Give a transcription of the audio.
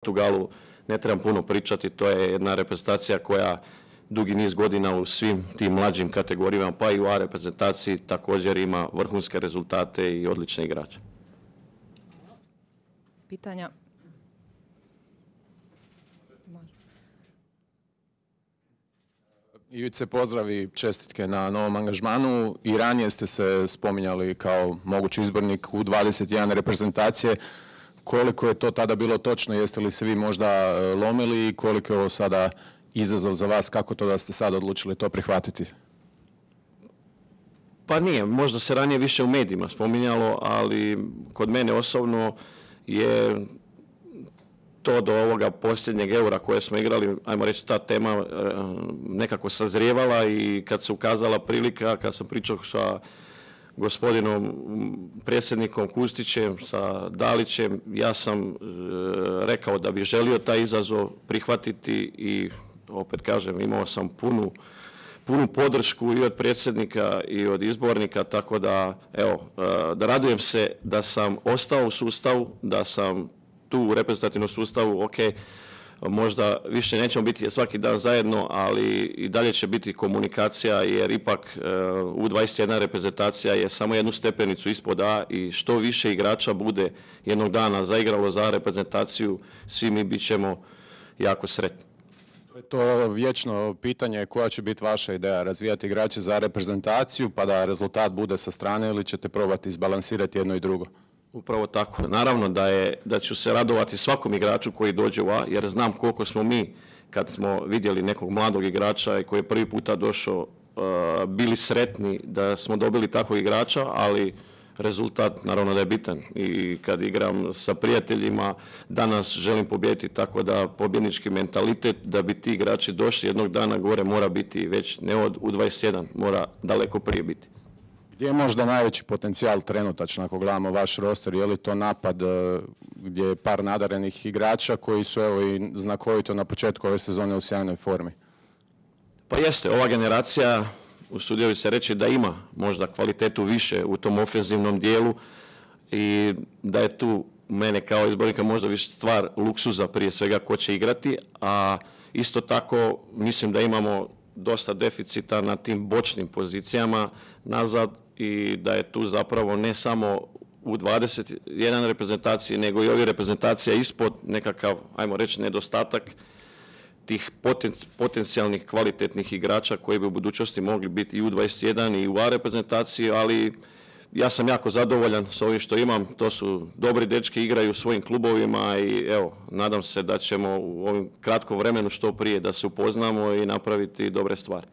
Portugalu ne trebam puno pričati, to je jedna reprezentacija koja dugi niz godina u svim tim mlađim kategorijama, pa i u A reprezentaciji također ima vrhunske rezultate i odlične igrače. Pitanja? Ivice, pozdrav i čestitke na novom angažmanu. I ranije ste se spominjali kao mogući izbornik u 21 reprezentacije. Koliko je to tada bilo točno? Jeste li se vi možda e, lomili i koliko je ovo sada izazov za vas? Kako to da ste sad odlučili to prihvatiti? Pa nije, možda se ranije više u medijima spominjalo, ali kod mene osobno je to do ovoga posljednjeg eura koje smo igrali, ajmo reći ta tema e, nekako sazrijevala i kad se ukazala prilika, kad sam pričao sa gospodinom predsjednikom Kustićem, sa Dalićem, ja sam e, rekao da bi želio taj izazov prihvatiti i opet kažem, imao sam punu punu podršku i od predsjednika i od izbornika, tako da evo, e, da radujem se da sam ostao u sustavu, da sam tu u reprezentativnom sustavu, ok, možda više nećemo biti svaki dan zajedno, ali i dalje će biti komunikacija jer ipak e, u 21 reprezentacija je samo jednu stepenicu ispod A i što više igrača bude jednog dana zaigralo za reprezentaciju, svi mi bit ćemo jako sretni. To je vječno pitanje koja će biti vaša ideja, razvijati igrače za reprezentaciju pa da rezultat bude sa strane ili ćete probati izbalansirati jedno i drugo? Upravo tako. Naravno da, je, da ću se radovati svakom igraču koji dođe u A, jer znam koliko smo mi, kad smo vidjeli nekog mladog igrača koji je prvi puta došao, uh, bili sretni da smo dobili takvog igrača, ali rezultat naravno da je bitan. I kad igram sa prijateljima, danas želim pobijediti tako da pobjednički mentalitet, da bi ti igrači došli jednog dana gore mora biti već ne od u 21, mora daleko prije biti. Gdje je možda najveći potencijal trenutačno ako gledamo vaš roster? Je li to napad e, gdje je par nadarenih igrača koji su evo i znakovito na početku ove sezone u sjajnoj formi? Pa jeste, ova generacija usudio bi se reći da ima možda kvalitetu više u tom ofenzivnom dijelu i da je tu mene kao izbornika možda više stvar luksuza prije svega ko će igrati, a isto tako mislim da imamo dosta deficita na tim bočnim pozicijama nazad i da je tu zapravo ne samo u 21 reprezentaciji, nego i ovi reprezentacija ispod nekakav, ajmo reći, nedostatak tih potencijalnih kvalitetnih igrača koji bi u budućnosti mogli biti i u 21 i u A reprezentaciji, ali ja sam jako zadovoljan s ovim što imam. To su dobri dečki, igraju u svojim klubovima i evo, nadam se da ćemo u ovom kratkom vremenu što prije da se upoznamo i napraviti dobre stvari.